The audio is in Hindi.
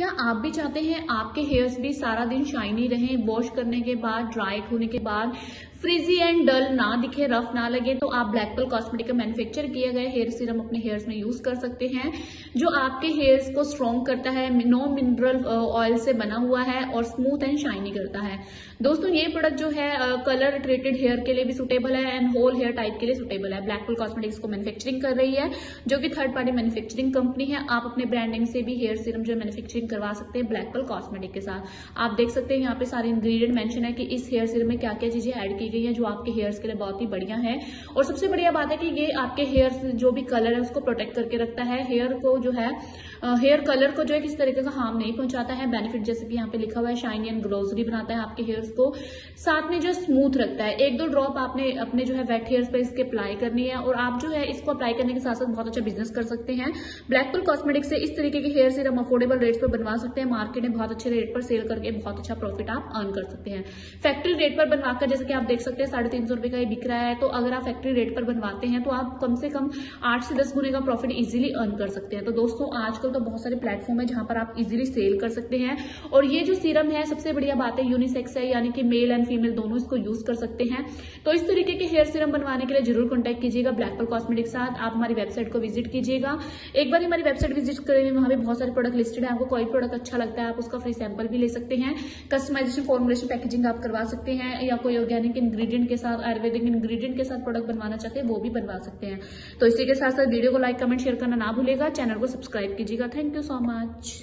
क्या आप भी चाहते हैं आपके हेयर्स भी सारा दिन शाइनी रहें वॉश करने के बाद ड्राई होने के बाद फ्रीजी एंड डल ना दिखे रफ ना लगे तो आप ब्लैक ब्लैकपल कॉस्मेटिक का मैन्युफैक्चर किया गया हेयर सीरम अपने हेयर्स में यूज़ कर सकते हैं, जो आपके हेयर्स को स्ट्रॉन्ग करता है नो मिनरल ऑयल से बना हुआ है और स्मूथ एंड शाइनी करता है। दोस्तों, ये प्रोडक्ट जो है कलर ट्रीटेड हेयर के लिए भी सुटेबल है एंड होल हेयर टाइप के लिए सुटेबल है। ब्लैकपल कॉस्मेटिक्स को मैन्युफैक्चरिंग कर रही है, जो कि थर्ड पार्टी मैन्युफैक्चरिंग कंपनी है। आप अपने ब्रांडिंग से भी हेयर सीरम जो मैन्युफैक्चरिंग करवा सकते हैं ब्लैक ब्लैकपल कॉस्मेटिक के साथ। आप देख सकते हैं, यहाँ पे सारे इंग्रीडियंट मेंशन है कि इस हेयर सीरम में क्या क्या चीज़ें ऐड की गई है जो आपके हेयर्स के लिए बहुत ही बढ़िया है। और सबसे बढ़िया बात है कि ये आपके हेयर्स जो भी कलर है, उसको प्रोटेक्ट करके रखता है। हेयर को जो है हेयर कलर को जो है किसी तरीके का हार्म नहीं पहुंचाता है। बेनिफिट जैसे कि यहाँ पे लिखा हुआ है शाइनी एंड ग्रोसरी बनाता है आपके हेयर्स को। साथ में जो स्मूथ रखता है, एक दो ड्रॉप आपने अपने जो है वेट हेयर्स पर इसके अप्लाई करनी है और आप जो है इसको अप्लाई करने के साथ साथ बहुत अच्छा बिज़नेस कर सकते हैं। ब्लैकपुल कॉस्मेटिक से इस तरीके के हेयर सीरम अफोर्डेबल रेट्स पर बनवा सकते हैं। मार्केट में बहुत अच्छे रेट पर सेल करके बहुत अच्छा प्रॉफिट आप अर्न कर सकते हैं। फैक्ट्री रेट पर बनवाकर जैसे कि आप देख सकते हैं, साढ़े तीन सौ रुपए का ये बिक रहा है। तो अगर आप फैक्ट्री रेट पर बनवाते हैं तो आप कम से कम आठ से दस गुने का प्रॉफिट इजिली अर्न कर सकते हैं। तो दोस्तों, आजकल तो बहुत सारे प्लेटफॉर्म है जहाँ पर आप इजीली सेल कर सकते हैं। और ये जो सीरम है, सबसे बढ़िया बात है यूनिसेक्स है, यानी कि मेल एंड फीमेल दोनों इसको यूज़ कर सकते हैं। तो इस तरीके के हेयर सीरम बनवाने के लिए ज़रूर कॉन्टेक्ट कीजिएगा। ब्लैकपल कॉस्मेटिक साथ आप हमारी वेबसाइट को विज़िट कीजिएगा। एक बार हमारी वेबसाइट विज़िट करेंगे वहाँ भी बहुत सारे प्रोडक्ट लिस्टेड है। आपको कोई प्रोडक्ट अच्छा लगता है, आप उसका फ्री सैंपल भी ले सकते हैं। कस्टमाइजेशन फॉर्मुलेशन पैकेजिंग आप करवा सकते हैं, या कोई ऑर्गेनिक इंग्रीडियंट के साथ आयुर्वेदिक इंग्रीडियंट के साथ प्रोडक्ट बनवाना चाहते हैं, वो भी बनवा सकते हैं। तो इसी के साथ साथ वीडियो को लाइक कमेंट शेयर करना ना भूलेगा चैनल को सब्सक्राइब कीजिएगा। Thank you so much